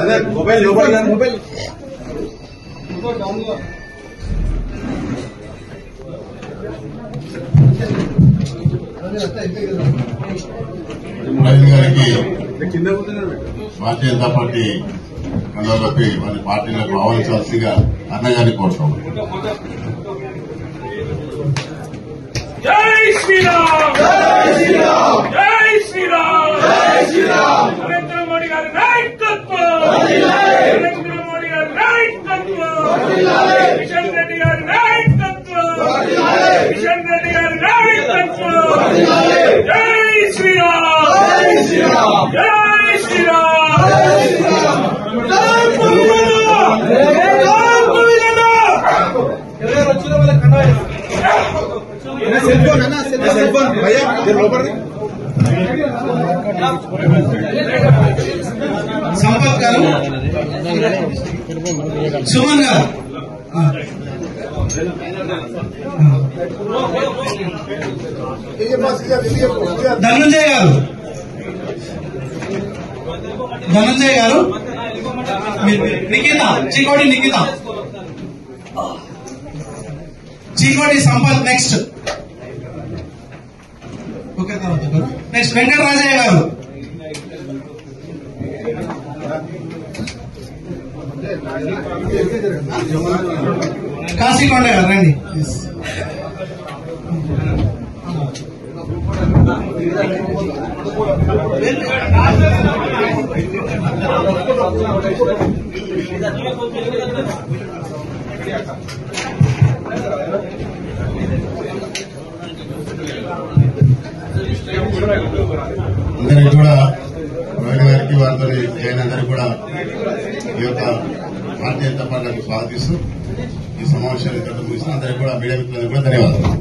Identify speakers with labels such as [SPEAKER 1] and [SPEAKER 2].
[SPEAKER 1] అదే మొబైల్ లోపల మొబైల్
[SPEAKER 2] ప్రవీణ్ గారికి
[SPEAKER 1] కింద కూర్చున్నారు
[SPEAKER 2] భారతీయ జనతా పార్టీ కండలపై వారి పార్టీలకు ఆహ్వానించాల్సిందిగా అన్నగారిని కోరుతాం
[SPEAKER 3] జై శ్రీరామ్! జై శ్రీరామ్! జై శ్రీరామ్! జై శ్రీరామ్! నరేంద్ర మోడీ గారి నాయకత్వం! నరేంద్ర మోడీ గారి నాయకత్వం! కిషన్ రెడ్డి గారి నాయకత్వం! కిషన్ రెడ్డి గారి నాయకత్వం! జై శ్రీరామ్! జై శ్రీరామ్! జై శ్రీరామ్! జై శ్రీరామ్! జై పులిగొండ జై పులిగొండ
[SPEAKER 1] సెల్ ఫోన్ అన్న సెల్ ఫోన్ భయ్యా జర
[SPEAKER 4] సంపత్ గారు. సుమన్ గారు. ధనంజయ్ గారు. ధనంజయ్ గారు. నిఖిత చికోటి నిఖిత. చీకోటి సంపత్ నెక్స్ట్ ఓకే తర్వాత నెక్స్ట్ వెంకటరాజయ్య గారు. కాశీకొండ గారు రండి. Thank you.
[SPEAKER 2] అందరికీ కూడా ప్రవీణ్ గారికి వారితో జైన్ అందరికీ కూడా ఈ యొక్క భారతీయ జనతా పార్టీకి స్వాగతిస్తూ ఈ సమావేశాన్ని ఇక్కడ ముగిస్తూ అందరికీ కూడా మీడియా మిత్రులకు కూడా ధన్యవాదాలు